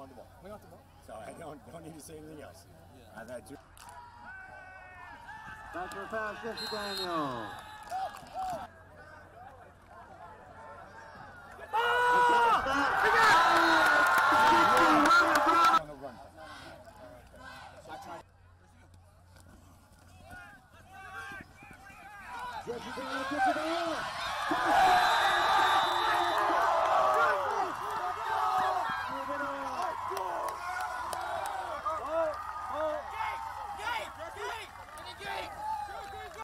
want the ball. We want the ball. So I don't don't need to say anything else. Yeah. I've had two. Back for a pass, Jesse Daniel. Jesse Daniel. Jesse Daniel.